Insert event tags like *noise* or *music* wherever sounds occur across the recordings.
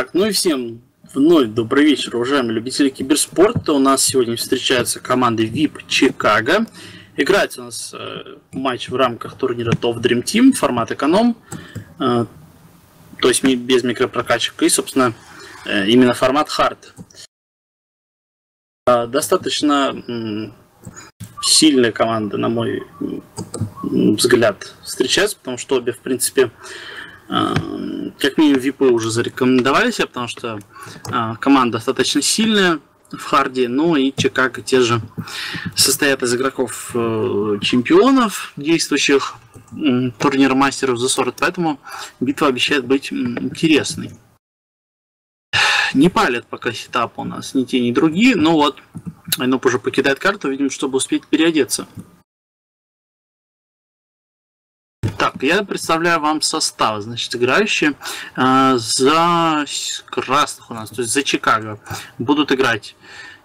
Так, ну и всем вновь добрый вечер, уважаемые любители киберспорта. У нас сегодня встречаются команды VIP Чикаго. Играется у нас э, матч в рамках турнира Top Dream Team, формат эконом, э, то есть без микропрокачек, и, собственно, э, именно формат Hard. Э, достаточно э, сильная команда, на мой взгляд, встречается, потому что обе, в принципе, как минимум випы уже зарекомендовали себя, потому что а, команда достаточно сильная в харде, ну и Чикаго те же состоят из игроков э, чемпионов, действующих турнир мастеров за 40, поэтому битва обещает быть интересной. Не палят пока сетап у нас ни те, ни другие, но вот Айноп уже покидает карту, видимо, чтобы успеть переодеться. Так, я представляю вам состав, значит, играющие э, за красных у нас, то есть за Чикаго. Будут играть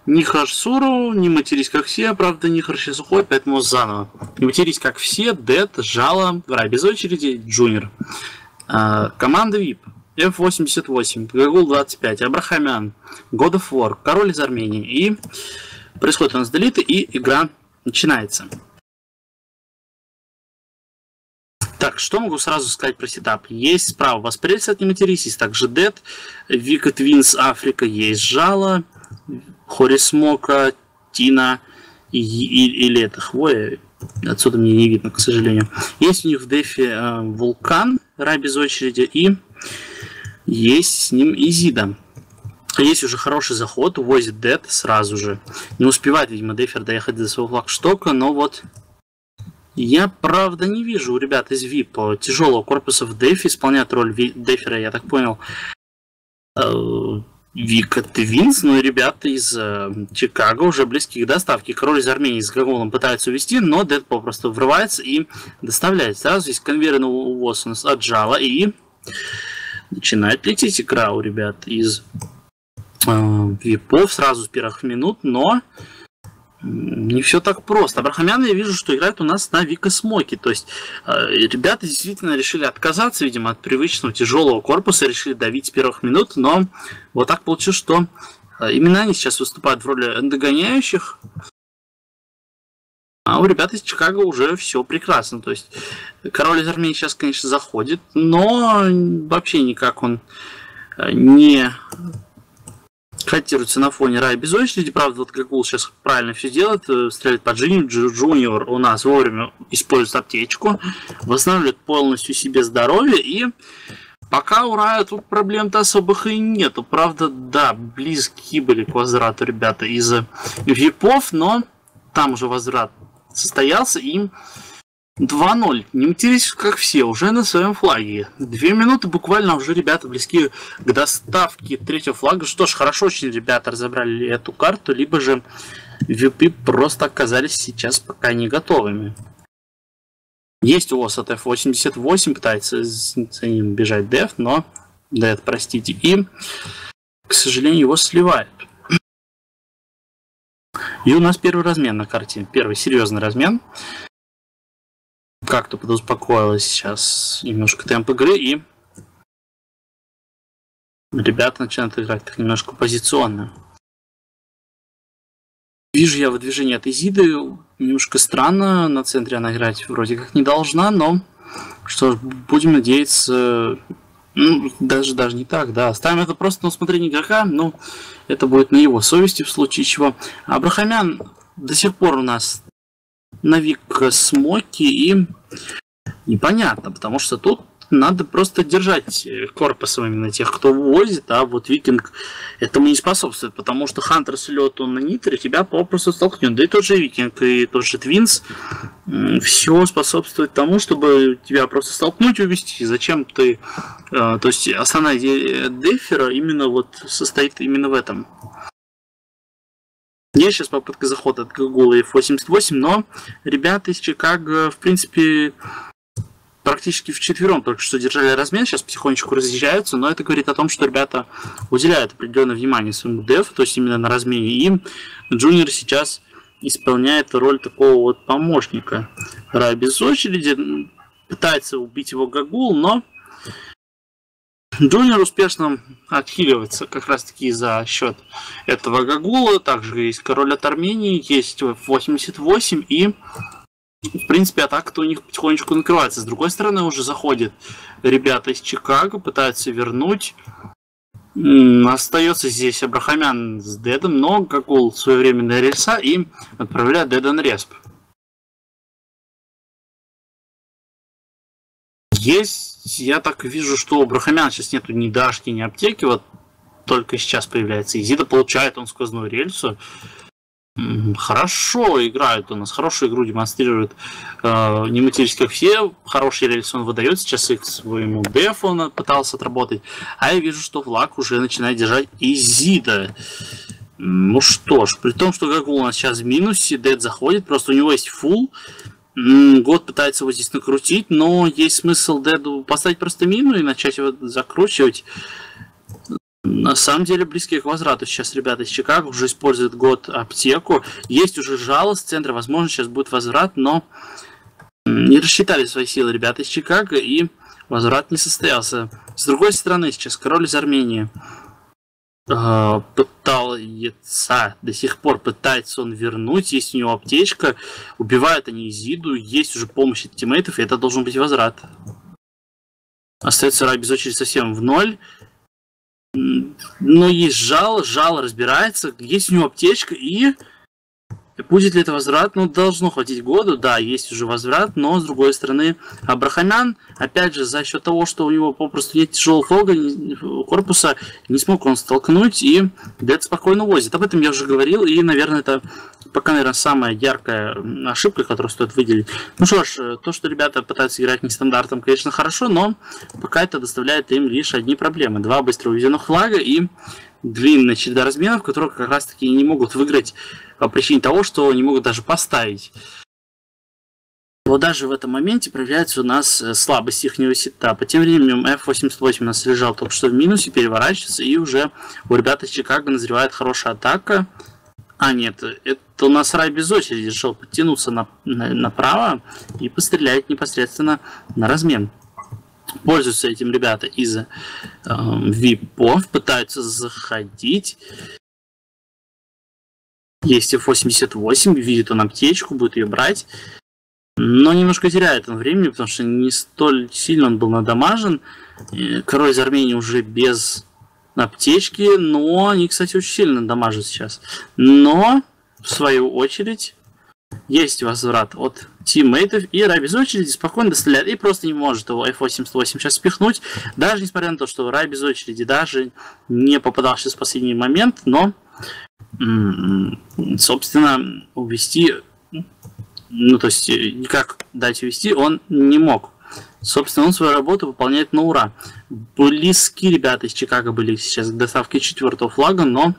не Харсуру, не матерись как все, правда, не сейчас уходит, поэтому заново. Не матерись как все, Дед, Жало, Рай без очереди, Джуниор. Э, команда VIP. F88, Гагул 25, Абрахамян, God of War, Король из Армении. И происходит у нас делиты, и игра начинается. Так, что могу сразу сказать про сетап? Есть справа восприятие от матерись, есть также Dead, Вика Твинс Африка, есть Жало, Хорисмока, Тина и, и, или это Хвоя, отсюда мне не видно, к сожалению. Есть у них в дефе э, Вулкан, Рай без очереди, и есть с ним Изида. Есть уже хороший заход, увозит Дед сразу же. Не успевает, видимо, Дефер доехать до своего флагштока, но вот я, правда, не вижу у ребят из VIP тяжелого корпуса в дефе исполняет роль дефера, я так понял, э, Вика Твинс, но ребята из э, Чикаго уже близки к доставке. Король из Армении с Гаголом пытается увести, но Дед просто врывается и доставляет. Сразу здесь конвейерный увоз у нас отжала и начинает лететь игра у ребят из э, випов сразу с первых минут, но не все так просто. Абрахамян я вижу, что играет у нас на Вика Смоки. То есть э, ребята действительно решили отказаться, видимо, от привычного тяжелого корпуса, решили давить с первых минут, но вот так получилось, что э, именно они сейчас выступают в роли догоняющих. А у ребят из Чикаго уже все прекрасно. То есть король из Армении сейчас, конечно, заходит, но вообще никак он э, не котируется на фоне Рая без очереди. Правда, вот Гагул сейчас правильно все делает, э, стреляет по Джинни. Джуниор у нас вовремя использует аптечку, восстанавливает полностью себе здоровье и Пока у Рая тут проблем-то особых и нету. Правда, да, близки были к возврату ребята из випов, но там уже возврат состоялся, и 2-0. Не матерись, как все, уже на своем флаге. Две минуты буквально уже ребята близки к доставке третьего флага. Что ж, хорошо очень ребята разобрали эту карту, либо же VP просто оказались сейчас пока не готовыми. Есть у вас от F88, пытается за ним бежать Дев, но Дев, простите, и, к сожалению, его сливает. И у нас первый размен на карте, первый серьезный размен как-то подуспокоилось сейчас немножко темп игры, и ребята начинают играть так немножко позиционно. Вижу я выдвижение от Изиды, немножко странно, на центре она играть вроде как не должна, но что ж, будем надеяться, ну, даже, даже не так, да, оставим это просто на усмотрение игрока, но это будет на его совести в случае чего. Абрахамян до сих пор у нас на Вик Смоки и непонятно, потому что тут надо просто держать корпусом именно тех, кто возит, а вот Викинг этому не способствует, потому что Хантер с лету на Нитре тебя попросту столкнет. Да и тот же Викинг, и тот же Твинс все способствует тому, чтобы тебя просто столкнуть и увести. Зачем ты... Э, то есть основная идея Дефера именно вот состоит именно в этом. Есть сейчас попытка захода от Google F88, но ребята из Чикаго, в принципе, практически в четвером только что держали размен, сейчас потихонечку разъезжаются, но это говорит о том, что ребята уделяют определенное внимание своему дефу, то есть именно на размене. И Джуниор сейчас исполняет роль такого вот помощника. Рай без очереди, пытается убить его Гагул, но Джуниор успешно отхиливается как раз таки за счет этого Гагула. Также есть король от Армении, есть 88 и в принципе, атака-то у них потихонечку накрывается. С другой стороны, уже заходят ребята из Чикаго, пытаются вернуть. Остается здесь Абрахамян с Дедом, но Гагул своевременно рельса и отправляет Деда на респ. Есть, я так вижу, что у Брахамяна сейчас нету ни дашки, ни аптеки, вот только сейчас появляется Изида, получает он сквозную рельсу. Хорошо играют у нас, хорошую игру демонстрирует э, нематерически как все, хорошие рельсы он выдает, сейчас их своему дефу он пытался отработать, а я вижу, что Влак уже начинает держать Изида. Ну что ж, при том, что Гагул у нас сейчас в минусе, Дед заходит, просто у него есть фул, Год пытается его здесь накрутить, но есть смысл Деду поставить просто мину и начать его закручивать. На самом деле близкие к возврату сейчас ребята из Чикаго уже используют год аптеку. Есть уже жало с центра, возможно сейчас будет возврат, но не рассчитали свои силы ребята из Чикаго и возврат не состоялся. С другой стороны сейчас король из Армении пытается, до сих пор пытается он вернуть, есть у него аптечка, убивают они Изиду, есть уже помощь от тиммейтов, и это должен быть возврат. Остается рай без очереди совсем в ноль. Но есть жало, жало разбирается, есть у него аптечка и Будет ли это возврат? Ну, должно хватить году, да, есть уже возврат, но, с другой стороны, Абрахамян, опять же, за счет того, что у него попросту нет тяжелого флога, корпуса, не смог он столкнуть, и Дед спокойно возит. Об этом я уже говорил, и, наверное, это пока, наверное, самая яркая ошибка, которую стоит выделить. Ну что ж, то, что ребята пытаются играть нестандартом, конечно, хорошо, но пока это доставляет им лишь одни проблемы. Два быстро уведенных флага и длинная череда разменов, которые как раз таки не могут выиграть по причине того, что не могут даже поставить. Вот даже в этом моменте проявляется у нас э, слабость их сетапа. Тем временем F88 у нас лежал только что в минусе, переворачивается, и уже у ребят из Чикаго назревает хорошая атака. А, нет, это у нас Рай без очереди решил подтянуться на, на, направо и пострелять непосредственно на размен. Пользуются этим ребята из э, випов, пытаются заходить. Есть F88, видит он аптечку, будет ее брать. Но немножко теряет он времени, потому что не столь сильно он был надамажен. Король из Армении уже без аптечки, но они, кстати, очень сильно дамажат сейчас. Но, в свою очередь, есть возврат от тиммейтов, и Рай без очереди спокойно доставляет и просто не может его F88 сейчас спихнуть, даже несмотря на то, что Рай без очереди даже не попадал сейчас в последний момент, но собственно, увести, ну, то есть э, никак дать увести он не мог. Собственно, он свою работу выполняет на ура. Близки ребята из Чикаго были сейчас к доставке четвертого флага, но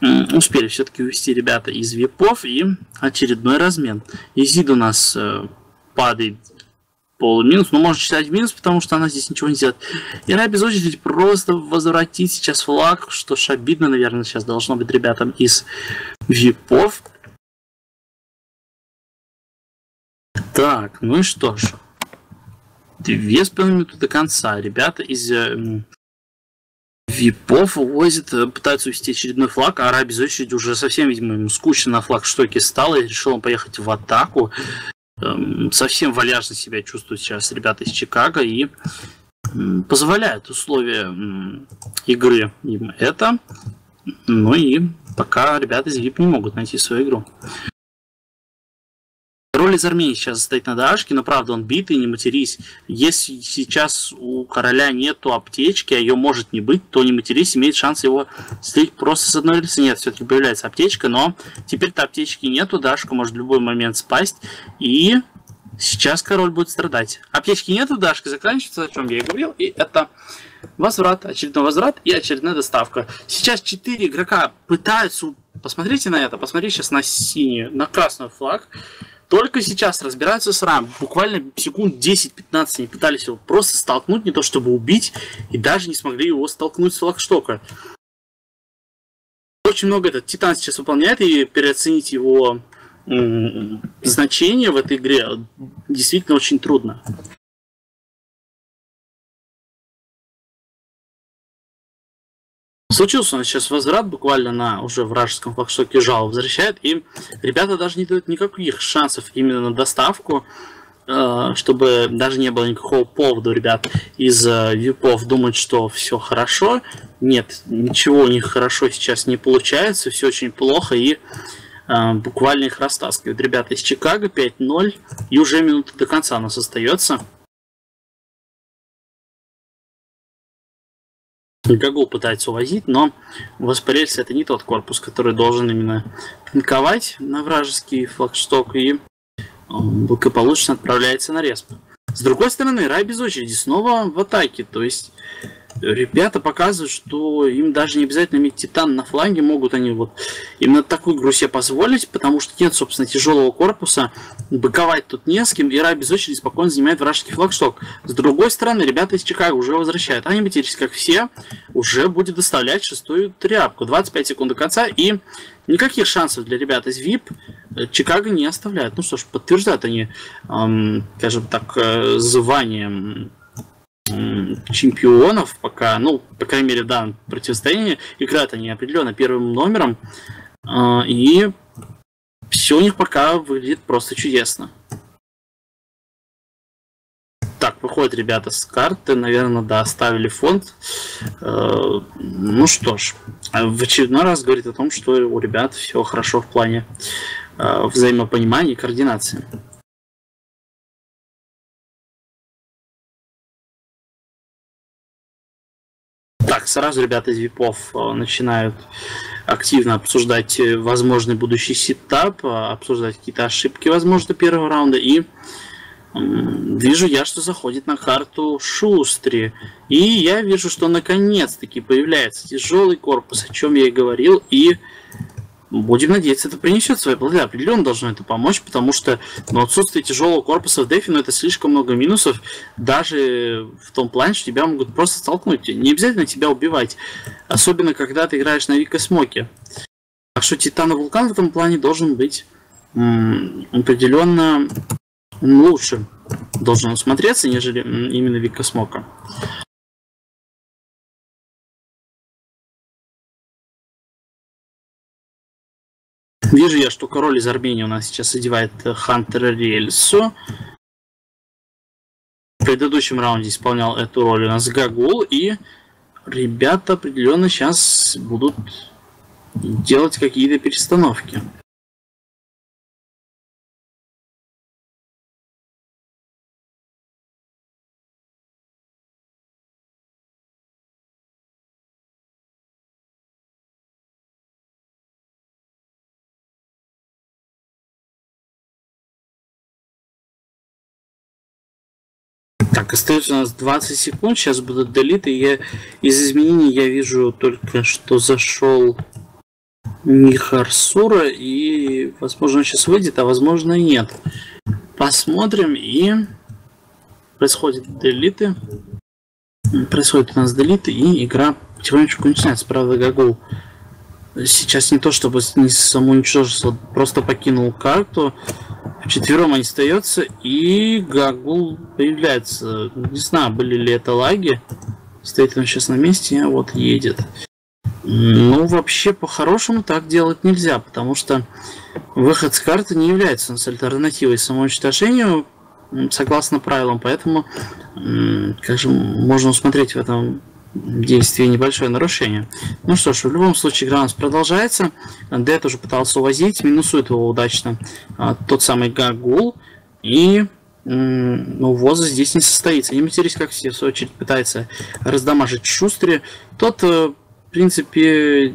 успели все-таки увести ребята из випов и очередной размен. Изид у нас э, падает полуминус, но можно считать минус, потому что она здесь ничего не сделает. И она без очереди просто возвратить сейчас флаг, что ж обидно, наверное, сейчас должно быть ребятам из випов. Так, ну и что ж. Две с минуты до конца. Ребята из э, випов увозят, э, пытаются увести очередной флаг, а Ара без очереди уже совсем, видимо, ему скучно на флаг штоке стало, и решил он поехать в атаку. Эм, совсем вальяжно себя чувствуют сейчас ребята из Чикаго и позволяют условия игры им это. Ну и пока ребята из VIP не могут найти свою игру. Король из Армении сейчас стоит на дашке, но правда он битый, не матерись. Если сейчас у короля нету аптечки, а ее может не быть, то не матерись, имеет шанс его слить просто с одной рельсы. Нет, все-таки появляется аптечка, но теперь-то аптечки нету, дашка может в любой момент спасть. И сейчас король будет страдать. Аптечки нету, дашка заканчивается, о чем я и говорил, и это возврат, очередной возврат и очередная доставка. Сейчас 4 игрока пытаются, посмотрите на это, посмотрите сейчас на синий, на красный флаг, только сейчас разбираются с Рам. Буквально секунд 10-15 они пытались его просто столкнуть, не то чтобы убить, и даже не смогли его столкнуть с флагштока. Очень много этот Титан сейчас выполняет, и переоценить его значение в этой игре действительно очень трудно. Случился у нас сейчас возврат буквально на уже вражеском флагштоке жал возвращает, и ребята даже не дают никаких шансов именно на доставку, э, чтобы даже не было никакого повода у ребят из э, випов думать, что все хорошо. Нет, ничего у них хорошо сейчас не получается, все очень плохо, и э, буквально их растаскивают. Ребята из Чикаго 5-0, и уже минута до конца у нас остается. Гагул пытается увозить, но Воспарельс это не тот корпус, который должен именно пинковать на вражеский флагшток и благополучно отправляется на респ. С другой стороны, Рай без очереди снова в атаке, то есть ребята показывают, что им даже не обязательно иметь Титан на фланге, могут они вот именно такую игру себе позволить, потому что нет, собственно, тяжелого корпуса, быковать тут не с кем, и Рай без очереди спокойно занимает вражеский флагшток. С другой стороны, ребята из Чикаго уже возвращают, а Антибатерис, как все, уже будет доставлять шестую тряпку. 25 секунд до конца, и никаких шансов для ребят из VIP Чикаго не оставляют. Ну что ж, подтверждают они, эм, скажем так, э, званием чемпионов пока, ну, по крайней мере, в данном противостоянии, играют они определенно первым номером, а, и все у них пока выглядит просто чудесно. Так, выходят ребята с карты, наверное, да, оставили фонд. Э, ну что ж, в очередной раз говорит о том, что у ребят все хорошо в плане э, взаимопонимания и координации. Сразу ребята из ВИПов э, начинают активно обсуждать э, возможный будущий сетап, э, обсуждать какие-то ошибки, возможно, первого раунда. И вижу я, что заходит на карту Шустри. И я вижу, что наконец-таки появляется тяжелый корпус, о чем я и говорил. И Будем надеяться, это принесет свои плоды. Определенно должно это помочь, потому что ну, отсутствие тяжелого корпуса в дефе, ну, это слишком много минусов, даже в том плане, что тебя могут просто столкнуть. Не обязательно тебя убивать, особенно когда ты играешь на Вика Смоке. Так что Титан Вулкан в этом плане должен быть определенно лучше должен смотреться, нежели именно Вика Смока. Вижу я, что король из Армении у нас сейчас одевает Хантера Рельсу. В предыдущем раунде исполнял эту роль у нас Гагул. И ребята определенно сейчас будут делать какие-то перестановки. Остается у нас 20 секунд, сейчас будут делиты. Я, из изменений я вижу только, что зашел Михарсура, и, возможно, сейчас выйдет, а возможно, нет. Посмотрим, и происходят делиты. Происходят у нас делиты, и игра потихонечку начинается. Правда, Гагул сейчас не то, чтобы не самоуничтожился, просто покинул карту. Четвером они остается, и Гагул появляется. Не знаю, были ли это лаги. Стоит он сейчас на месте, а вот едет. Ну, вообще, по-хорошему так делать нельзя, потому что выход с карты не является с альтернативой самоуничтожению, согласно правилам, поэтому, скажем, можно усмотреть в этом действие небольшое нарушение. Ну что ж, в любом случае игра у нас продолжается. Дэд уже пытался увозить, минусует его удачно а, тот самый Гагул. И ну, увоза здесь не состоится. Не матерись, как все, в свою очередь, пытается раздамажить Шустре. Тот, э, в принципе,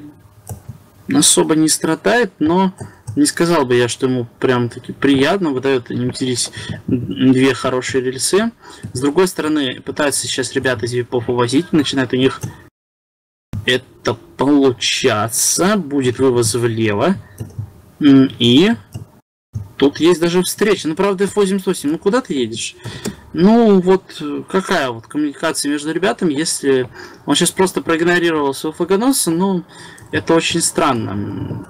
особо не страдает, но не сказал бы я, что ему прям таки приятно, выдает, не матерись, две хорошие рельсы. С другой стороны, пытаются сейчас ребята из випов увозить, начинают у них это получаться. Будет вывоз влево. И тут есть даже встреча. Ну, правда, F88, ну куда ты едешь? Ну, вот какая вот коммуникация между ребятами, если он сейчас просто проигнорировал своего флагоносца, ну, это очень странно.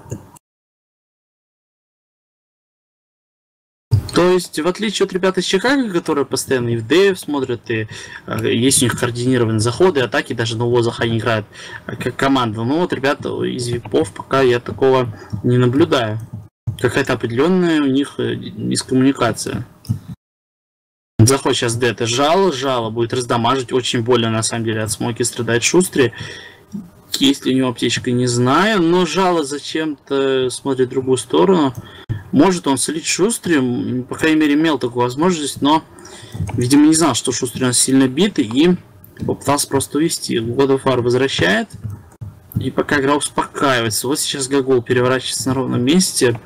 То есть, в отличие от ребят из Чикаго, которые постоянно и в ДФ смотрят, и э, есть у них координированные заходы, атаки, даже на ВОЗах они играют э, как команда. Ну вот ребята из ВИПов пока я такого не наблюдаю. Какая-то определенная у них э, мискоммуникация. Заход сейчас Д жало, жало будет раздамажить, очень больно на самом деле от смоки страдает Шустри. Есть у него аптечка, не знаю, но жало зачем-то смотрит в другую сторону. Может он слить Шустрим, по крайней мере имел такую возможность, но, видимо, не знал, что Шустрим у нас сильно битый и попытался просто увести. War возвращает. И пока игра успокаивается. Вот сейчас Гагул переворачивается на ровном месте.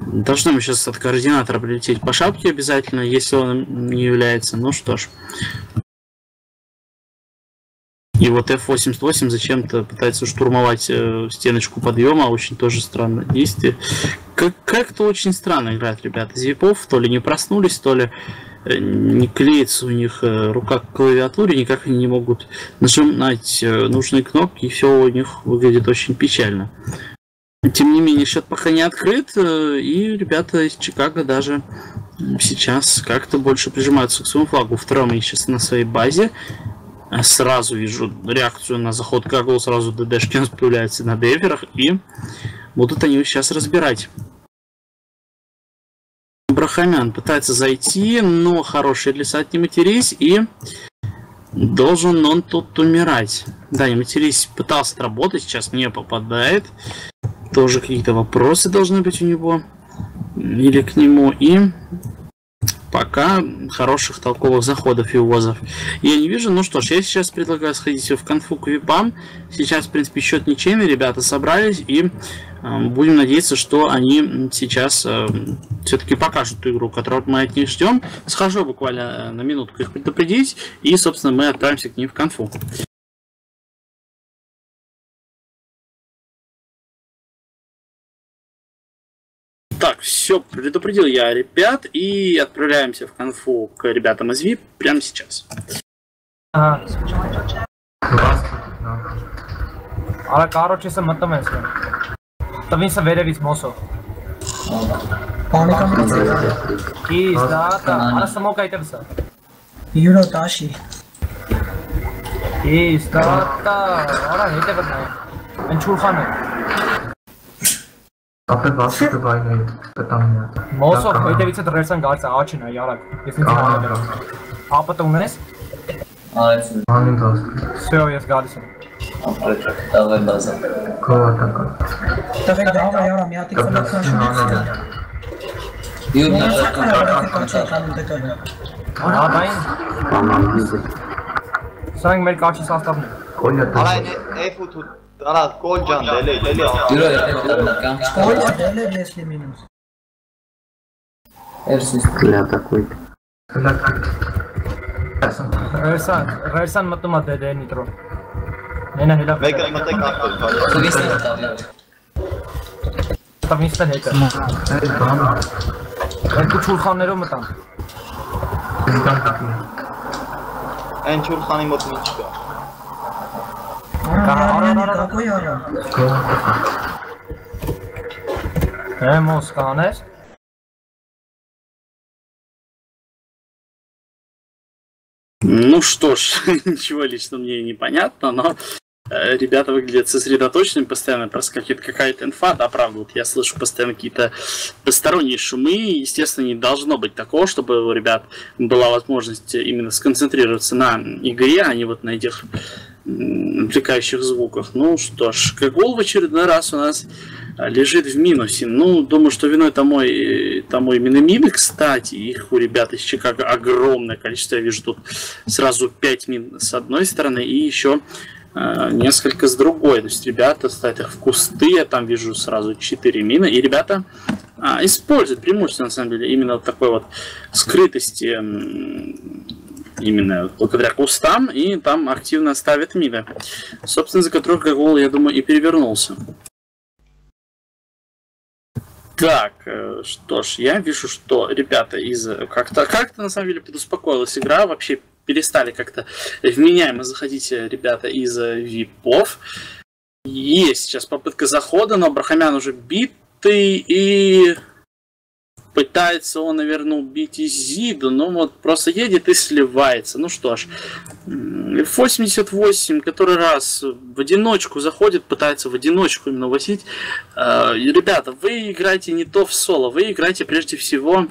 Должно ему сейчас от координатора прилететь по шапке обязательно, если он не является. Ну что ж. И вот F-88 зачем-то пытается штурмовать э, стеночку подъема, очень тоже странное действие. Как- как-то очень странно играют ребята из то ли не проснулись, то ли э, не клеится у них э, рука к клавиатуре, никак они не могут нажимать э, нужные кнопки, и все у них выглядит очень печально. Тем не менее, счет пока не открыт, э, и ребята из Чикаго даже сейчас как-то больше прижимаются к своему флагу. Втором они сейчас на своей базе. А Сразу вижу реакцию на заход Гагл, сразу ДДшкин появляется на дейверах, и будут они сейчас разбирать. Брахамян пытается зайти, но хороший лесать не матерись, и должен он тут умирать. Да, не матерись пытался отработать, сейчас не попадает. Тоже какие-то вопросы должны быть у него. Или к нему. И пока хороших толковых заходов и увозов я не вижу. Ну что ж, я сейчас предлагаю сходить в конфу к випам. Сейчас, в принципе, счет ничейный, ребята собрались, и э, будем надеяться, что они сейчас э, все-таки покажут ту игру, которую мы от них ждем. Схожу буквально э, на минутку их предупредить, и, собственно, мы отправимся к ним в конфу. так, все, предупредил я ребят, и отправляемся в конфу к ребятам из VIP прямо сейчас. అలా కార్ వచ్చేస్తే మొత్తం వేస్తాం తమీస వేరే రీస్ మోసో ఈ దాత అలా సమోక్ అయితే సార్ ఈడో తాషి ఈ దాత అలా అయితే కదా నేను చూడఖాను Ապա բացի դվայնը պետամնա։ Մոսով հետևից է դրերսան գալիս է աչին այ արագ։ Ես ինձ հանել եմ։ Ապա տուն ես։ Այս մանին դաս։ Սեո ես գալիս եմ։ Ապա տալ եմ բազա։ Կոհատա կա։ Տղեկ դավա յարա մի հատ քսան քաշում։ Եվ նա շաքա։ Հադային։ Սրանք մեր կաչի սաստավն է։ Կոլյա։ Հալայ F8 Դարա կոլջան դելե դելե։ Դյուր է կամ չկա։ Կոլջա դելե ես լի մինուս։ Էրսիս գլա տակույտ։ Գլա տակ։ Ռերսան, Ռերսան մտնում է դելե դե, նիտրո։ Մենա հելա։ Մեկը մտեք ապտել բարի։ Տվիստը տավիտ։ Տվիստը հետը։ Երկու ճուլխաններով մտան։ Այն ճուլխանի մոտ ինչ կա։ Арам, арам, никакой арам. Эмо сканер. Ну что ж, *laughs* ничего лично мне непонятно, но э, ребята выглядят сосредоточенными, постоянно проскакивает какая-то инфа, да, правда, вот я слышу постоянно какие-то посторонние шумы, естественно, не должно быть такого, чтобы у ребят была возможность именно сконцентрироваться на игре, а не вот на этих отвлекающих звуках. Ну что ж, Кагол в очередной раз у нас а, лежит в минусе. Ну, думаю, что виной тому, тому именно мины, кстати. Их у ребят из Чикаго огромное количество. Я вижу тут сразу 5 мин с одной стороны и еще э, несколько с другой. То есть ребята ставят их в кусты. Я там вижу сразу 4 мины. И ребята а, используют преимущество, на самом деле, именно вот такой вот скрытости именно благодаря кустам, и там активно ставят мины. Собственно, за которых Гагол, я думаю, и перевернулся. Так, э, что ж, я вижу, что ребята из э, как-то как-то на самом деле подуспокоилась игра, вообще перестали как-то вменяемо заходить э, ребята из випов. Есть сейчас попытка захода, но Брахамян уже битый и Пытается он, наверное, убить Изиду, но вот просто едет и сливается. Ну что ж, м, F88 который раз в одиночку заходит, пытается в одиночку именно возить. Э, Ребята, вы играете не то в соло, вы играете прежде всего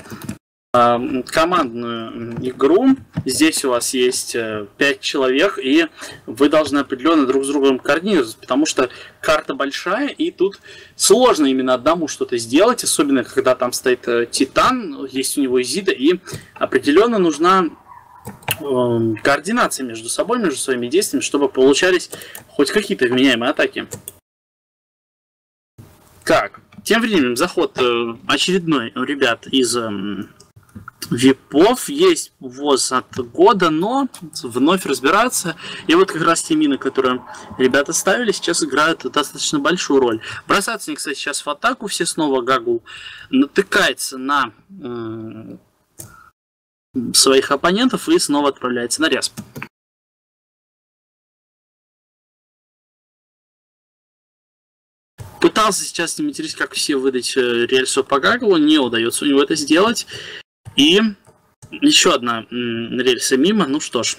командную игру. Здесь у вас есть 5 человек, и вы должны определенно друг с другом координироваться, потому что карта большая, и тут сложно именно одному что-то сделать, особенно когда там стоит э, Титан, есть у него Изида, и определенно нужна э, координация между собой, между своими действиями, чтобы получались хоть какие-то вменяемые атаки. Так, тем временем заход э, очередной ребят из эм, випов есть ввоз от года, но вновь разбираться. И вот как раз те мины, которые ребята ставили, сейчас играют достаточно большую роль. Бросаться они, кстати, сейчас в атаку, все снова Гагул натыкается на своих оппонентов и снова отправляется на респ. Пытался сейчас с ним интересно, как все выдать э, рельсу по Гаглу, не удается у него это сделать. И еще одна рельса мимо. Ну что ж,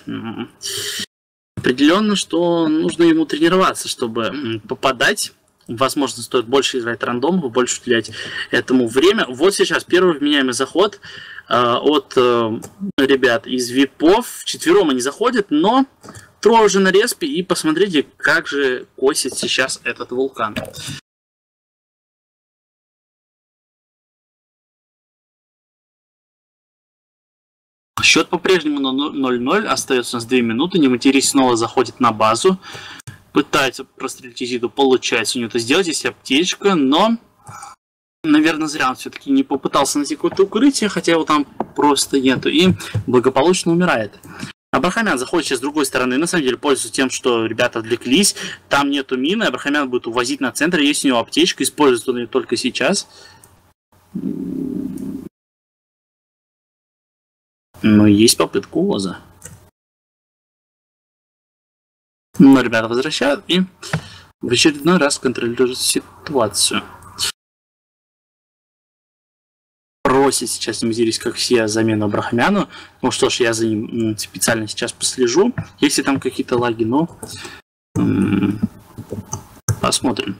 определенно, что нужно ему тренироваться, чтобы попадать. Возможно, стоит больше играть рандомов, больше уделять этому время. Вот сейчас первый вменяемый заход э, от э, ребят из випов. Четвером они заходят, но трое уже на респе. И посмотрите, как же косит сейчас этот вулкан. Счет по-прежнему на 0-0, остается у нас 2 минуты, не матерись снова заходит на базу, пытается прострелить Изиду, получается у него это сделать, есть аптечка, но, наверное, зря он все-таки не попытался найти какое-то укрытие, хотя его там просто нету, и благополучно умирает. Абрахамян заходит сейчас с другой стороны, на самом деле пользуется тем, что ребята отвлеклись, там нету мины, Абрахамян будет увозить на центр, есть у него аптечка, использует он ее только сейчас. Но есть попытка увоза. Но ребята возвращают и в очередной раз контролируют ситуацию. Просит сейчас Мизирис, как все, замену Абрахамяну. Ну что ж, я за ним специально сейчас послежу. Если там какие-то лаги, но... Посмотрим.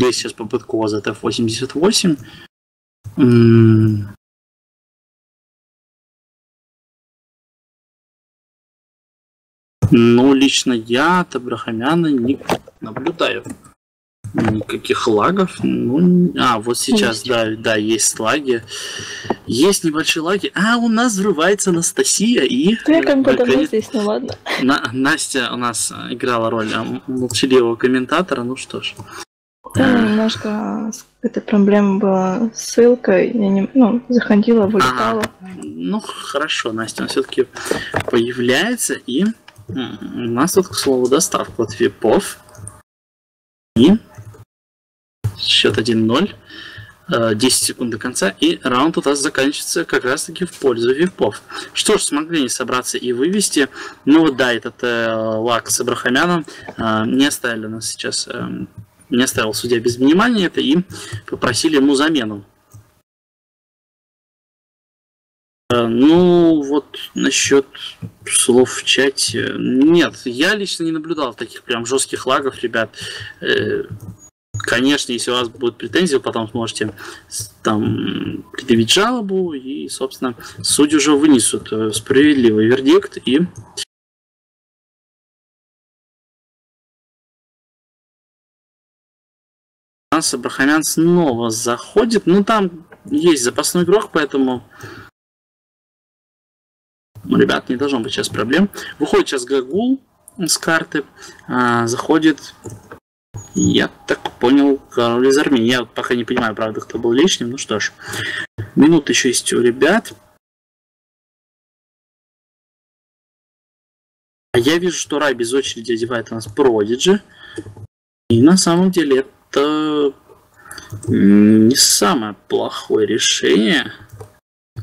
Есть сейчас попытка у вас от F88. М, Ну, лично я от Абрахамяна не наблюдаю никаких лагов. Ну, а, вот сейчас, Есть. да, да, есть лаги. Есть небольшие лаги. А, у нас взрывается Анастасия и... Я как бы давно здесь, ну ладно. На- Настя у нас играла роль молчаливого комментатора, ну что ж. Да, немножко эта проблема была с ссылкой. Я не, ну, заходила, вылетала. Ну, хорошо, Настя все-таки появляется, и у нас тут, к слову, доставка от випов. И счет 1-0. Э, 10 секунд до конца, и раунд у нас заканчивается как раз-таки в пользу випов. Что ж, смогли они собраться и вывести. Ну вот да, этот э, лак с Абрахамяном э, не оставили нас сейчас, э, не оставил судья без внимания это, и попросили ему замену. Э, Ну, вот насчет слов в чате. Нет, я лично не наблюдал таких прям жестких лагов, ребят. Э, Конечно, если у вас будут претензии, вы потом сможете там предъявить жалобу, и, собственно, судьи уже вынесут э, справедливый вердикт и у нас Абрахамян снова заходит. Ну, там есть запасной игрок, поэтому у ребят не должно быть сейчас проблем. Выходит сейчас Гагул с карты, а, заходит, я так понял, король из Армении. Я пока не понимаю, правда, кто был лишним. Ну что ж, минут еще есть у ребят. А я вижу, что Рай без очереди одевает у нас Продиджи. И на самом деле это не самое плохое решение,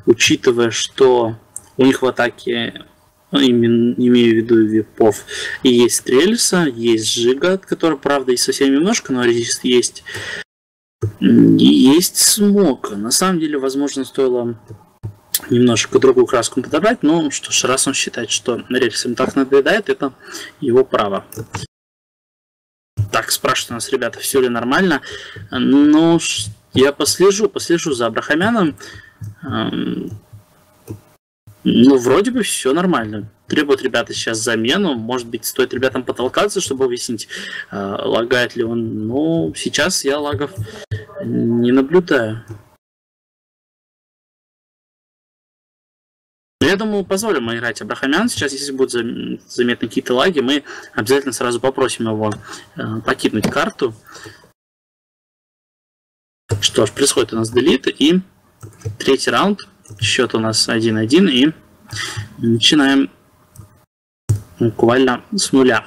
учитывая, что у них в атаке именно, имею в виду випов, и есть Стрельса, есть Жига, который, правда, и совсем немножко, но резист есть. Есть Смока. На самом деле, возможно, стоило немножко другую краску подобрать, но что ж, раз он считает, что рельс им так надоедает, это его право. Так, спрашивают у нас, ребята, все ли нормально. Ш- я послежу, послежу за Абрахамяном. Эм, Ну, вроде бы все нормально. Требуют ребята сейчас замену. Может быть, стоит ребятам потолкаться, чтобы выяснить, э, лагает ли он. Но сейчас я лагов не наблюдаю. Но Я думаю, позволим играть Абрахамян. Сейчас, если будут зам- заметны какие-то лаги, мы обязательно сразу попросим его э, покинуть карту. Что ж, происходит у нас делит и третий раунд. Счет у нас 1-1 и начинаем буквально с нуля.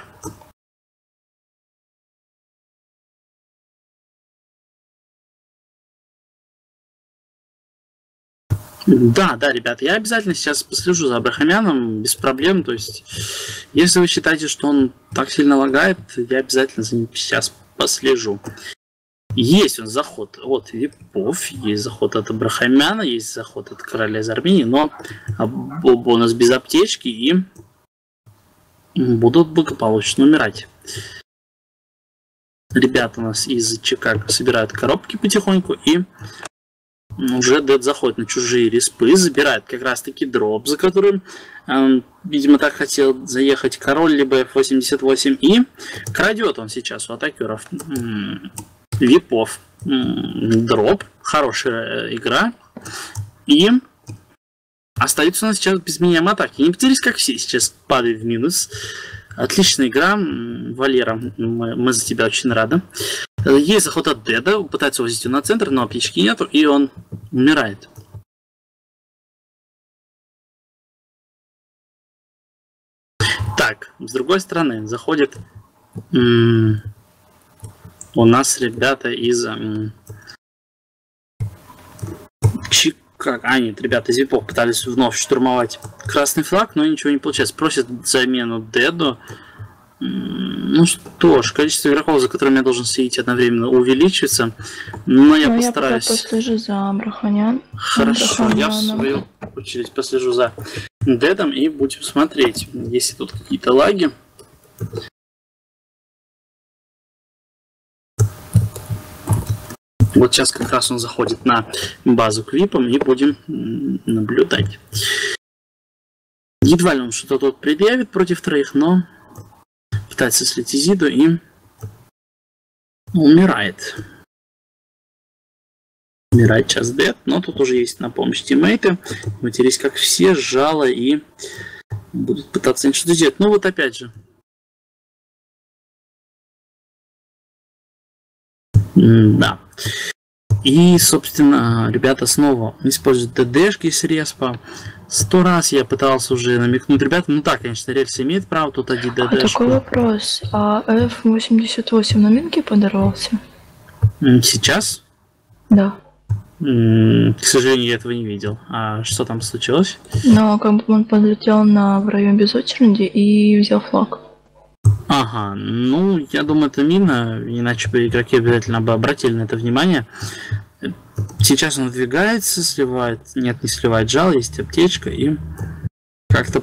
Да, да, ребят, я обязательно сейчас послежу за Абрахамяном без проблем. То есть, если вы считаете, что он так сильно лагает, я обязательно за ним сейчас послежу. Есть он заход от Випов, есть заход от Абрахамяна, есть заход от короля из Армении, но оба у нас без аптечки и будут благополучно умирать. Ребята у нас из Чикаго собирают коробки потихоньку и уже Дед заходит на чужие респы, забирает как раз таки дроп, за которым, эм, видимо, так хотел заехать король, либо F88, и крадет он сейчас у атакеров випов дроп, хорошая э, игра, и остается у нас сейчас без меня атаки. Не потерялись, как все сейчас падают в минус. Отличная игра, Валера, мы, мы за тебя очень рады. Э, Есть заход от Деда, пытается возить его на центр, но аптечки нету, и он умирает. Так, с другой стороны, заходит у нас ребята из Чикаго. А, нет, ребята из Випов пытались вновь штурмовать красный флаг, но ничего не получается. Просят замену Деду. Ну что ж, количество игроков, за которыми я должен следить одновременно, увеличивается. Но я Ну, я пока постараюсь. послежу за Абраханян. Хорошо, я в свою очередь послежу за дедом и будем смотреть, если тут какие-то лаги. Вот сейчас как раз он заходит на базу к випам и будем наблюдать. Едва ли он что-то тут предъявит против троих, но пытается слить Изиду и умирает. Умирает сейчас Дед, но тут уже есть на помощь тиммейты. Матерись как все, жало и будут пытаться что-то сделать. Ну вот опять же. Да. И, собственно, ребята снова используют ДДшки с респа. Сто раз я пытался уже намекнуть ребятам. Ну так, конечно, рельс имеет право, тут один А ДДшку. такой вопрос. А F88 на минке подорвался? Сейчас? Да. М, К сожалению, я этого не видел. А что там случилось? Но как бы он подлетел на в район без очереди и взял флаг. Ага, ну, я думаю, это мина, иначе бы игроки обязательно бы обратили на это внимание. Сейчас он выдвигается, сливает, нет, не сливает жал, есть аптечка и как-то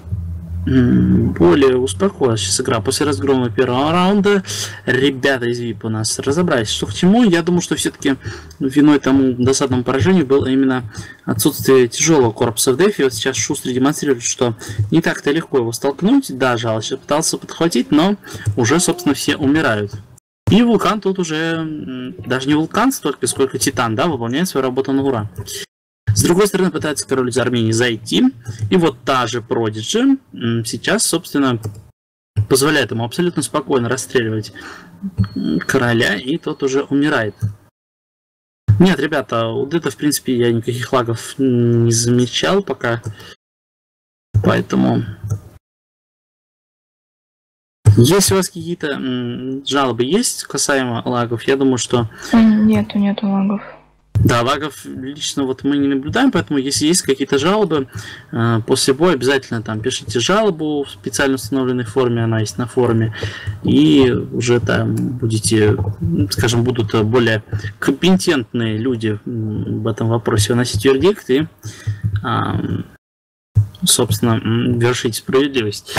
более успокоилась сейчас игра. После разгрома первого раунда ребята из VIP у нас разобрались, что к чему. Я думаю, что все-таки виной тому досадному поражению было именно отсутствие тяжелого корпуса в дефе. Вот сейчас Шустрый демонстрирует, что не так-то легко его столкнуть. Да, жал сейчас пытался подхватить, но уже, собственно, все умирают. И вулкан тут уже даже не вулкан столько, сколько титан, да, выполняет свою работу на ура. С другой стороны, пытается король из Армении зайти. И вот та же Продиджи сейчас, собственно, позволяет ему абсолютно спокойно расстреливать короля, и тот уже умирает. Нет, ребята, у Дэта, в принципе, я никаких лагов не замечал пока. Поэтому... Если у вас какие-то жалобы есть касаемо лагов, я думаю, что Нету, нету лагов. Да, лагов лично вот мы не наблюдаем, поэтому если есть какие-то жалобы, э, после боя обязательно там пишите жалобу в специально установленной форме, она есть на форуме, и уже там будете, скажем, будут более компетентные люди в этом вопросе выносить вердикт и, собственно, вершить справедливость.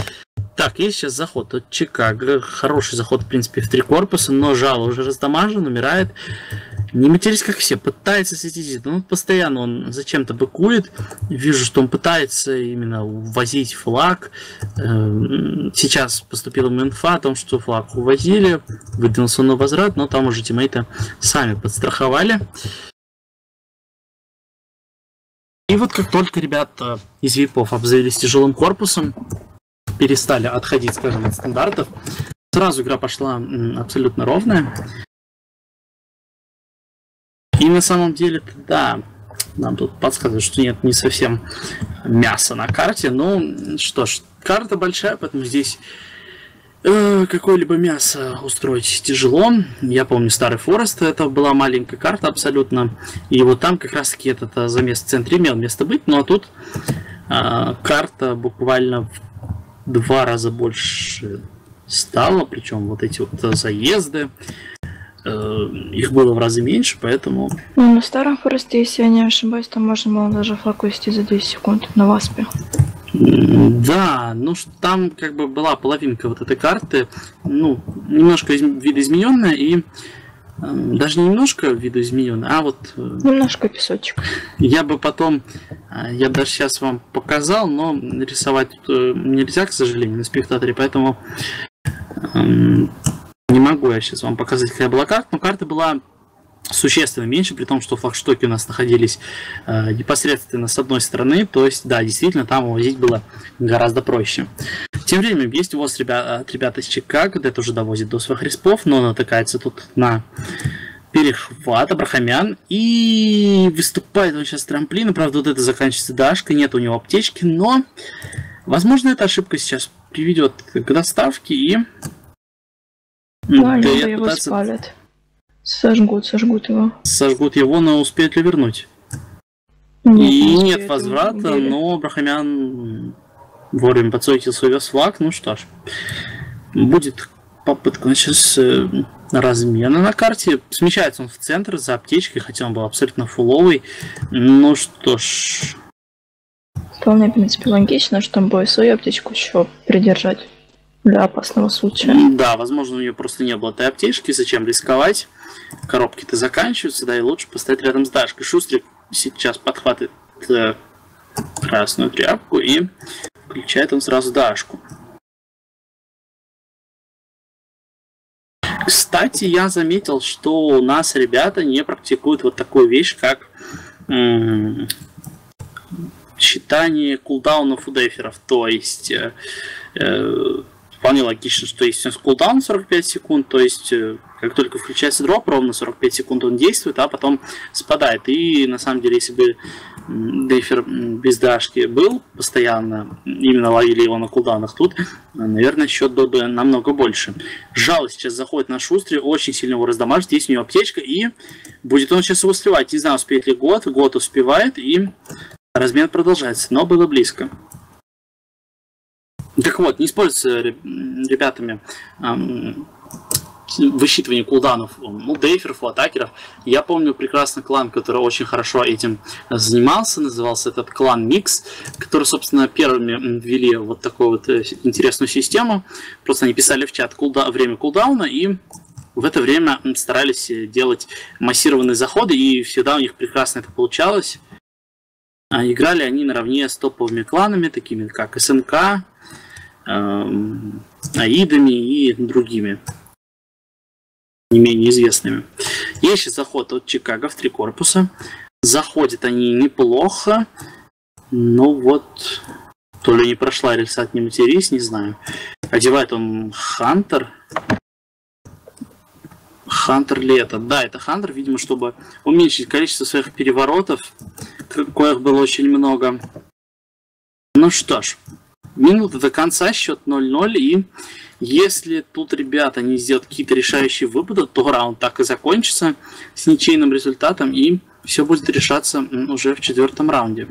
Так, есть сейчас заход от Чикаго. Хороший заход, в принципе, в три корпуса, но жало уже раздамажен, умирает. Не матерись, как все, пытается светить, но постоянно он зачем-то быкует. Вижу, что он пытается именно увозить флаг. Эм, Сейчас поступила ему инфа о том, что флаг увозили, выдвинулся на возврат, но там уже тиммейты сами подстраховали. И вот как только ребята из випов обзавелись тяжелым корпусом, перестали отходить, скажем, от стандартов, сразу игра пошла абсолютно ровная. И на самом деле, да, нам тут подсказывают, что нет, не совсем мяса на карте. Ну, что ж, карта большая, поэтому здесь э, какое-либо мясо устроить тяжело. Я помню старый Форест, это была маленькая карта абсолютно. И вот там как раз таки этот э, замес в центре имел место быть. Ну а тут э, карта буквально в два раза больше стала. Причем вот эти вот заезды, э, их было в разы меньше, поэтому Ну, на старом форесте, если я не ошибаюсь, там можно было даже флаг увести за 10 секунд на васпе. Да, ну там как бы была половинка вот этой карты, ну, немножко из- видоизмененная и даже не немножко видоизмененная, а вот э, Немножко песочек. я бы потом, э, я даже сейчас вам показал, но рисовать э, нельзя, к сожалению, на спектаторе, поэтому эм, не могу я сейчас вам показать, какая была карта, но карта была существенно меньше, при том, что флагштоки у нас находились э, непосредственно с одной стороны, то есть, да, действительно, там увозить было гораздо проще. Тем временем, есть у вас ребята, от ребят из Чикаго, это уже довозит до своих респов, но натыкается тут на перехват Абрахамян и выступает он сейчас с трамплина, правда, вот это заканчивается дашкой, нет у него аптечки, но, возможно, эта ошибка сейчас приведет к доставке и... Да, Дэд либо его спалят. Сожгут, сожгут его. сожгут его, но успеют ли вернуть? Нет, И не нет возврата, но Брахамян вовремя подсуетился, увез флаг. Ну что ж, будет попытка сейчас э, размена на карте. Смещается он в центр за аптечкой, хотя он был абсолютно фуловый. Ну что ж, Вполне, в принципе, логично, чтобы свою аптечку еще придержать для опасного случая. да, возможно, у нее просто не было этой аптечки, зачем рисковать? Коробки-то заканчиваются, да, и лучше поставить рядом с Дашкой. Шустрик сейчас подхватывает э, красную тряпку и включает он сразу Дашку. Кстати, я заметил, что у нас ребята не практикуют вот такую вещь, как считание кулдаунов у деферов. То есть э, э, вполне логично, что есть у нас кулдаун 45 секунд, то есть э, как только включается дроп, ровно 45 секунд он действует, а потом спадает. И на самом деле, если бы Дейфер без дашки был постоянно, именно ловили его на кулдаунах тут, наверное, счет был бы намного больше. Жало сейчас заходит на шустре, очень сильно его раздамажит, есть у него аптечка, и будет он сейчас его сливать. Не знаю, успеет ли год, год успевает, и размен продолжается, но было близко. Так вот, не используется ре- ребятами ам, высчитывание кулданов ну, дейферов, атакеров. Я помню прекрасный клан, который очень хорошо этим занимался, назывался этот клан Микс, который, собственно, первыми ввели вот такую вот э, интересную систему. Просто они писали в чат кулда... время кулдауна и в это время старались э, делать массированные заходы, и всегда у них прекрасно это получалось. А играли они наравне с топовыми кланами, такими как СНК, Аидами и другими не менее известными. Есть сейчас заход от Чикаго в три корпуса. Заходят они неплохо, но вот то ли не прошла рельса от не матерись, не знаю. Одевает он Хантер. Хантер ли это? Да, это Хантер, видимо, чтобы уменьшить количество своих переворотов, коих было очень много. Ну что ж, минута до конца, счет 0-0, и если тут ребята не сделают какие-то решающие выводы, то раунд так и закончится с ничейным результатом, и все будет решаться уже в четвертом раунде.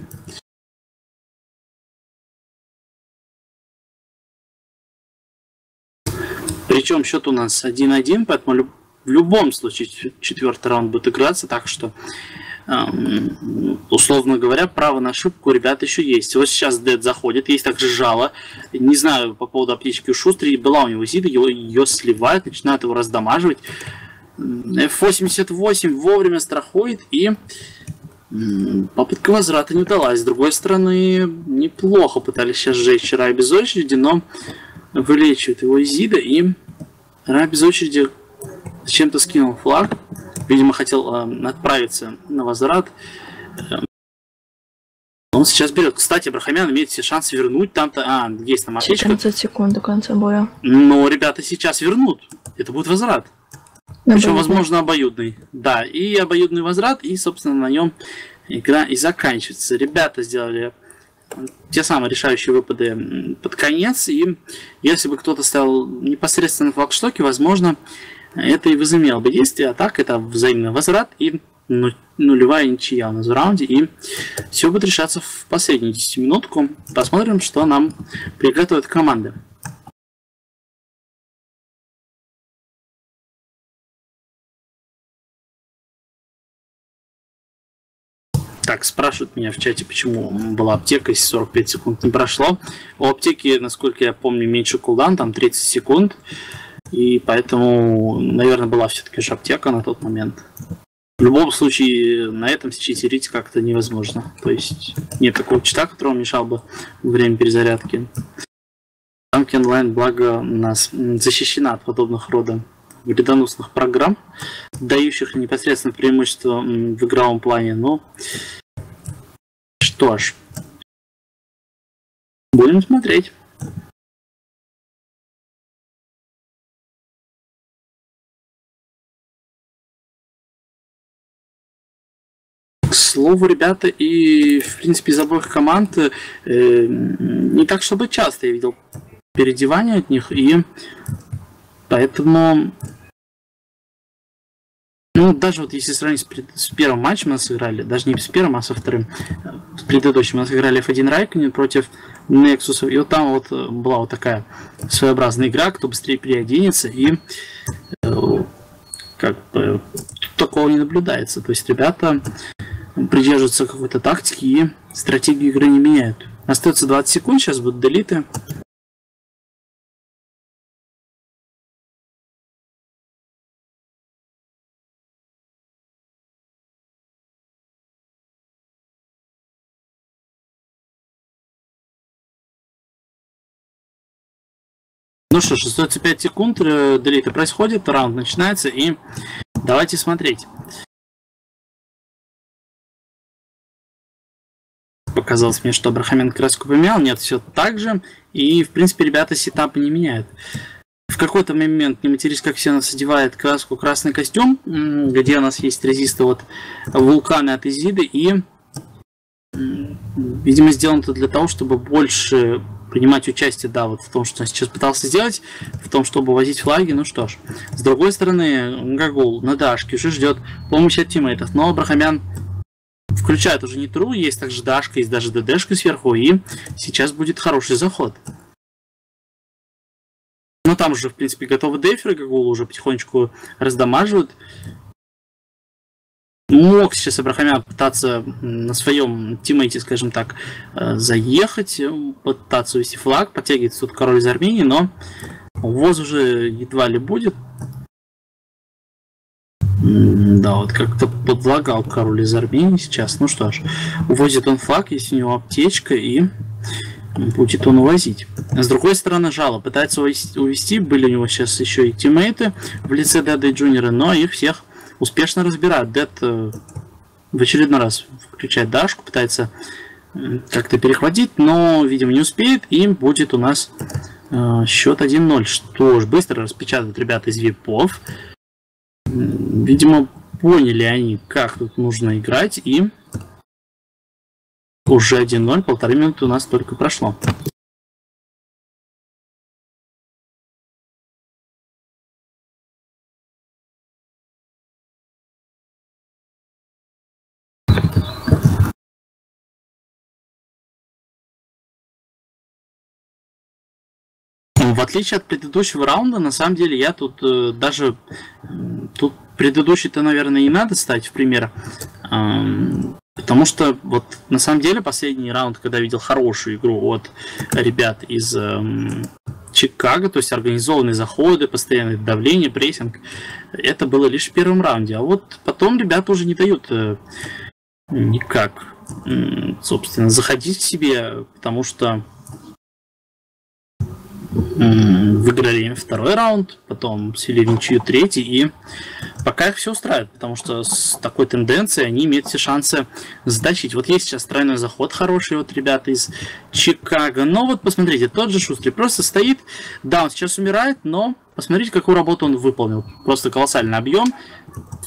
Причем счет у нас 1-1, поэтому в любом случае четвертый раунд будет играться, так что, условно говоря, право на ошибку ребят еще есть. Вот сейчас Дед заходит, есть также жало. Не знаю по поводу аптечки Шустри, была у него Зида, его, ее сливают, начинают его раздамаживать. М, F88 вовремя страхует и попытка возврата не удалась. С другой стороны, неплохо пытались сейчас сжечь Рай без очереди, но вылечивает его Изида и Рай без очереди зачем-то скинул флаг. Видимо, хотел э, отправиться на возврат. Э, Он сейчас берет. Кстати, Брахамян имеет все шансы вернуть там-то. А, есть там аптечка. 14 секунд до конца боя. Но ребята сейчас вернут. Это будет возврат. На Причем, возможно, обоюдный. Да, и обоюдный возврат, и, собственно, на нем игра и заканчивается. Ребята сделали те самые решающие выпады под конец, и если бы кто-то ставил непосредственно в флагштоке, возможно, это и возымело бы действие, а так это взаимный возврат и ну- нулевая ничья у нас в раунде, и все будет решаться в последнюю 10 минутку. Посмотрим, что нам приготовят команды. Так, спрашивают меня в чате, почему была аптека, если 45 секунд не прошло. У аптеки, насколько я помню, меньше кулдан, там 30 секунд. И поэтому, наверное, была все-таки же аптека на тот момент. В любом случае, на этом читерить как-то невозможно. То есть нет такого чита, которого мешал бы время перезарядки. Танки онлайн, благо, нас защищена от подобных рода вредоносных программ, дающих непосредственно преимущество в игровом плане. Но что ж, будем смотреть. Слову, ребята, и в принципе из обоих команд э, не так чтобы часто я видел переодевания от них, и поэтому ну, даже вот если сравнить с, пред- с первым матчем мы сыграли, даже не с первым, а со вторым, с предыдущим, мы сыграли F1 Райконен против Nexus, и вот там вот э, была вот такая своеобразная игра, кто быстрее переоденется, и э, как бы такого не наблюдается. То есть ребята придерживаются какой-то тактики и стратегию игры не меняют. Остается 20 секунд, сейчас будут делиты. Ну что ж, остается 5 секунд, э, делиты происходит, раунд начинается, и давайте смотреть. Показалось мне, что Абрахаменко краску поменял, нет, все так же, и в принципе ребята сетапы не меняют. В какой-то момент, не матерись, как все нас одевает краску красный костюм, где у нас есть резисты от вулкана от Изиды, и видимо сделано это для того, чтобы больше принимать участие, да, вот в том, что я сейчас пытался сделать, в том, чтобы возить флаги, ну что ж. С другой стороны, Гагул на Дашке уже ждет помощи от тиммейтов, но Абрахамян включает уже не тру, есть также Дашка, есть даже ДДшка сверху, и сейчас будет хороший заход. Ну там уже, в принципе, готовы деферы, Гагул уже потихонечку раздамаживают. Мог сейчас Абрахамян пытаться на своем тиммейте, скажем так, э, заехать, пытаться увести флаг, подтягивается тут король из Армении, но ВОЗ уже едва ли будет. Да, вот как-то подлагал король из Армении сейчас. Ну что ж, увозит он флаг, есть у него аптечка, и будет он увозить. С другой стороны, Жало пытается увести, были у него сейчас еще и тиммейты в лице Деда и Джуниора, но их всех успешно разбирают. Дед э, в очередной раз включает Дашку, пытается м, как-то перехватить, но, видимо, не успеет, и будет у нас э, счет 1-0. Что ж, быстро распечатают ребята из випов. Видимо, поняли они, как тут нужно играть, и уже 1-0, полторы минуты у нас только прошло. В отличие от предыдущего раунда, на самом деле я тут э, даже тут предыдущий-то, наверное, не надо ставить в пример. Ам, Потому что вот на самом деле последний раунд, когда видел хорошую игру от ребят из эм, Чикаго, то есть организованные заходы, постоянное давление, прессинг, это было лишь в первом раунде. А вот потом ребята уже не дают э, никак, м, собственно, заходить к себе, потому что выиграли второй раунд, потом свели в ничью третий, и пока их все устраивает, потому что с такой тенденцией они имеют все шансы затащить. Вот есть сейчас тройной заход хороший, вот ребята из Чикаго, но вот посмотрите, тот же Шустрый просто стоит, да, он сейчас умирает, но посмотрите, какую работу он выполнил. Просто колоссальный объем,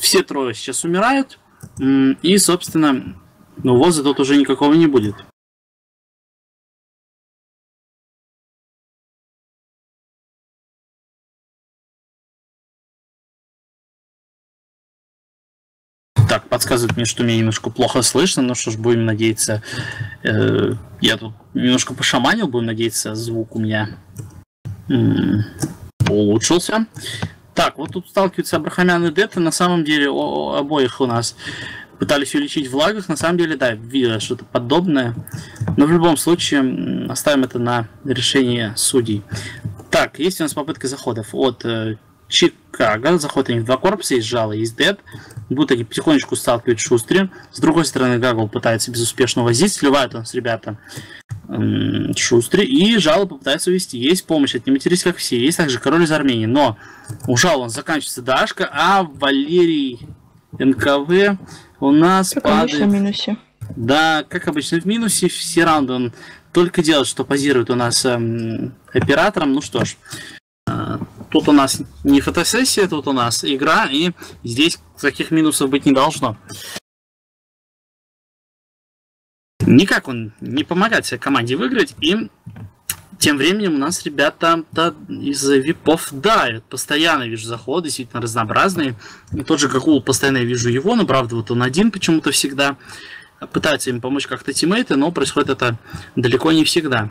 все трое сейчас умирают, и, собственно, ну, воза тут уже никакого не будет. Так, подсказывает мне, что меня немножко плохо слышно, ну что ж, будем надеяться. э, я тут немножко пошаманил, будем надеяться, звук у меня м, улучшился. Так, вот тут сталкиваются Абрахамян и Дет, и на самом деле о- обоих у нас пытались увеличить в лагах, на самом деле, да, видно что-то подобное. Но в любом случае оставим это на решение судей. Так, есть у нас попытка заходов от э, Чикаго. Заход они в два корпуса, есть Жало, есть Дед. Будут они потихонечку сталкивать Шустри. С другой стороны, Гагл пытается безуспешно возить. Сливают у нас ребята м, Шустри. И Жало попытается увести. Есть помощь от Нематерись, как все. Есть также Король из Армении. Но у Жала он заканчивается Дашка, а Валерий НКВ у нас Как обычно в падает минусе. да, как обычно в минусе, все раунды он только делает, что позирует у нас эм, оператором. Ну что ж, тут у нас не фотосессия, тут у нас игра, и здесь таких минусов быть не должно. Никак он не помогает своей команде выиграть, и тем временем у нас ребята да, из випов давят. Постоянно вижу заходы, действительно разнообразные. И тот же Гагул, постоянно я вижу его, но правда вот он один почему-то всегда. Пытаются им помочь как-то тиммейты, но происходит это далеко не всегда.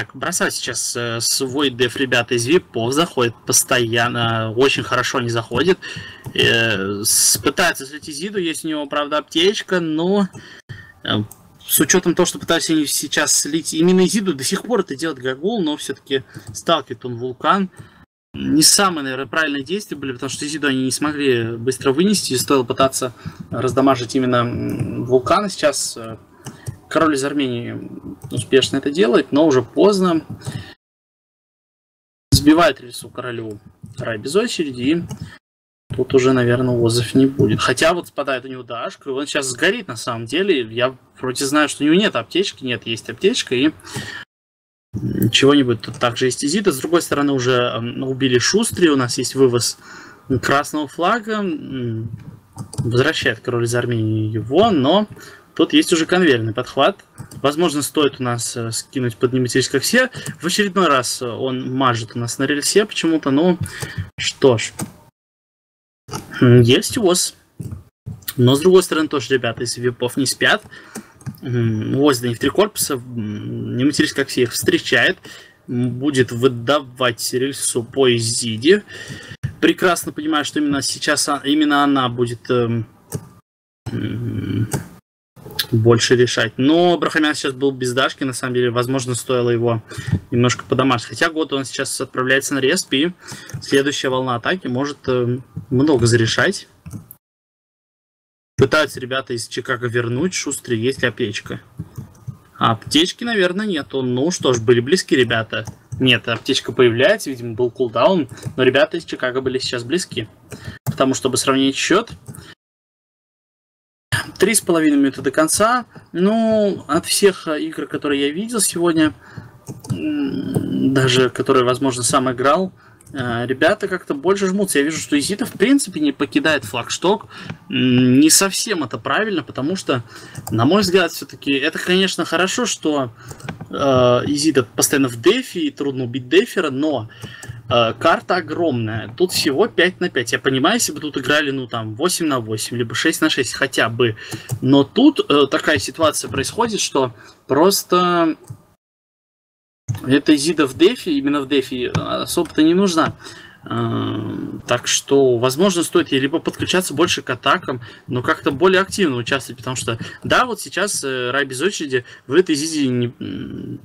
Так, бросать сейчас э, свой деф ребята из випов, заходит постоянно, очень хорошо они заходят. Э, пытается слить Зиду, есть у него, правда, аптечка, но э, с учетом того, что пытаются сейчас слить именно Изиду, до сих пор это делает Гагул, но все-таки сталкивает он вулкан. Не самые, наверное, правильные действия были, потому что Изиду они не смогли быстро вынести, и стоило пытаться раздамажить именно м, вулкана. Сейчас э, король из Армении успешно это делает, но уже поздно. Сбивает рельсу королю рай без очереди, и тут уже, наверное, отзыв не будет. Хотя вот спадает у него дашка, и он сейчас сгорит на самом деле. Я вроде знаю, что у него нет аптечки, нет, есть аптечка, и чего-нибудь тут также есть Изида. С другой стороны, уже убили Шустри, у нас есть вывоз красного флага. Возвращает король из Армении его, но тут есть уже конвейерный подхват. Возможно, стоит у нас э, скинуть под нематерическое все. В очередной раз э, он мажет у нас на рельсе почему-то, ну что ж. Есть УОЗ. Но с другой стороны, тоже ребята из випов не спят. УОЗ да не в три корпуса. Нематерическое все их встречает. Будет выдавать рельсу по Изиде. Прекрасно понимаю, что именно сейчас а- именно она будет эм, больше решать. Но Брахамян сейчас был без Дашки, на самом деле, возможно, стоило его немножко подамажить. Хотя год он сейчас отправляется на респ, и следующая волна атаки может э, много зарешать. Пытаются ребята из Чикаго вернуть Шустри, есть ли аптечка. А аптечки, наверное, нету. Ну что ж, были близки ребята. Нет, аптечка появляется, видимо, был кулдаун, но ребята из Чикаго были сейчас близки. Потому, чтобы сравнить счет, Три с половиной минуты до конца. Ну, от всех э, игр, которые я видел сегодня, даже которые, возможно, сам играл, ребята как-то больше жмутся. Я вижу, что Изита, в принципе, не покидает флагшток. Не совсем это правильно, потому что, на мой взгляд, все-таки это, конечно, хорошо, что э, Изита постоянно в дефе, и трудно убить дефера, но Э, карта огромная. Тут всего 5 на 5. Я понимаю, если бы тут играли, ну, там, 8 на 8, либо 6 на 6 хотя бы. Но тут э, такая ситуация происходит, что просто эта Зида в дефе, именно в дефе, э, особо-то не нужна. Эм, Так что, возможно, стоит ей либо подключаться больше к атакам, но как-то более активно участвовать, потому что, да, вот сейчас э, Рай без очереди в этой Зиде не-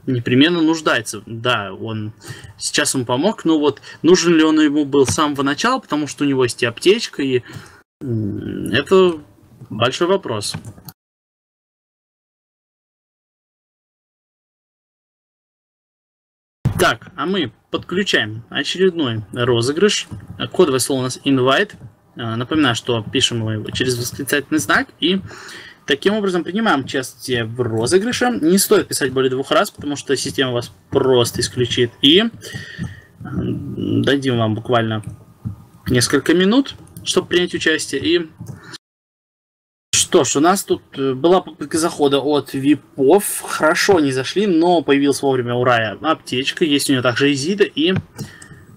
непременно нуждается. Да, он сейчас ему помог, но вот нужен ли он ему был с самого начала, потому что у него есть и аптечка, и это большой вопрос. Так, а мы подключаем очередной розыгрыш. Кодовое слово у нас invite. А, Напоминаю, что пишем мы его через восклицательный знак и таким образом принимаем участие в розыгрыше. Не стоит писать более двух раз, потому что система вас просто исключит. И м, дадим вам буквально несколько минут, чтобы принять участие. И что ж, у нас тут э, была попытка захода от випов. Хорошо не зашли, но появилась вовремя у Рая аптечка. Есть у нее также Изида и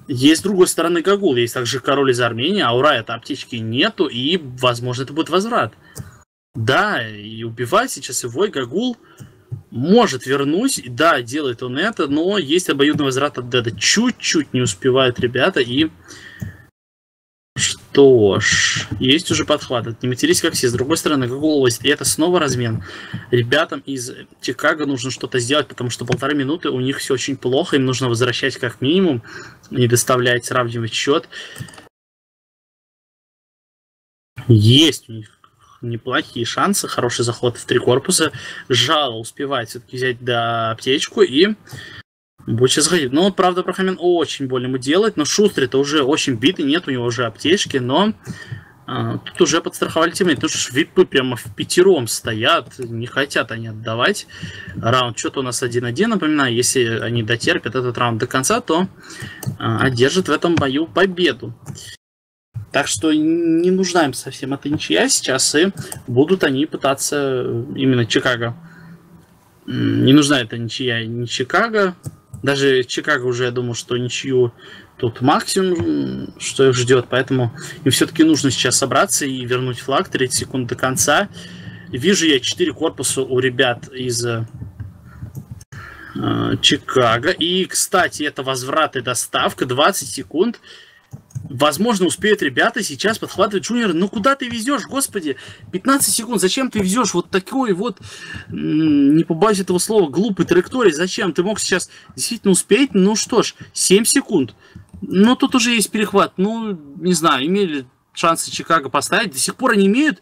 есть с другой стороны Гагул. Есть также король из Армении, а у Рая-то аптечки нету, и, возможно, это будет возврат. Да, и убивать сейчас его и Гагул может вернуть. Да, делает он это, но есть обоюдный возврат от Деда. Чуть-чуть не успевают ребята, и что ж, есть уже подхват. Не матерись как все. С другой стороны, Google есть. И это снова размен. Ребятам из Чикаго нужно что-то сделать, потому что полторы минуты у них все очень плохо. Им нужно возвращать как минимум, не доставлять, сравнивать счет. Есть у них неплохие шансы, хороший заход в три корпуса. Жало успевает все-таки взять до аптечку и будет заходить. Ну, правда, Прохамин очень больно ему делает, но Шустри-то уже очень битый, нет у него уже аптечки, но а, тут уже подстраховали тиммейт. Тут же випы прямо в пятером стоят, не хотят они отдавать. Раунд что-то у нас 1-1, напоминаю, если они дотерпят этот раунд до конца, то а, одержат в этом бою победу. Так что не нужна им совсем эта ничья сейчас, и будут они пытаться э, именно Чикаго. Не нужна эта ничья не Чикаго. Даже Чикаго уже, я думаю, что ничью тут максимум, что их ждет. Поэтому им все-таки нужно сейчас собраться и вернуть флаг 30 секунд до конца. Вижу я 4 корпуса у ребят из э, Чикаго. И, кстати, это возврат и доставка 20 секунд. Возможно, успеют ребята сейчас подхватывать Джуниор. Ну куда ты везешь, господи? 15 секунд, зачем ты везешь вот такой вот, не побоюсь этого слова, глупой траектории? Зачем? Ты мог сейчас действительно успеть? Ну что ж, 7 секунд. Ну тут уже есть перехват. Ну, не знаю, имели шансы Чикаго поставить. До сих пор они имеют.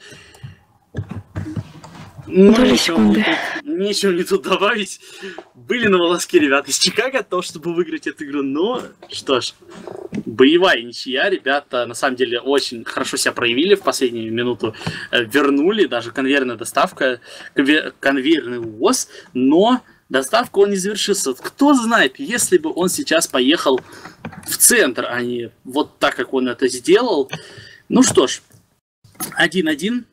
Ну, Доли мне секунды. тут- нечего мне тут добавить. Были на волоске ребята из Чикаго от того, чтобы выиграть эту игру. Но, что ж, боевая ничья. Ребята, на самом деле, очень хорошо себя проявили в последнюю минуту. Э, Вернули, даже конвейерная доставка, конве- конвейерный УОЗ. Но доставка он не завершился. Кто знает, если бы он сейчас поехал в центр, а не вот так, как он это сделал. Ну что ж, 1-1,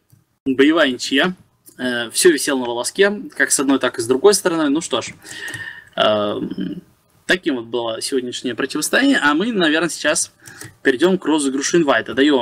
боевая ничья. Все висело на волоске, как с одной, так и с другой стороны. Ну что ж, э, таким вот было сегодняшнее противостояние. А мы, наверное, сейчас перейдем к розыгрышу инвайта. Даем